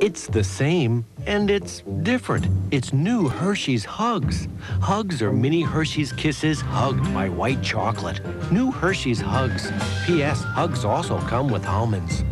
It's the same, and it's different. It's new Hershey's Hugs. Hugs are mini Hershey's Kisses hugged by white chocolate. New Hershey's Hugs. P.S. Hugs also come with almonds.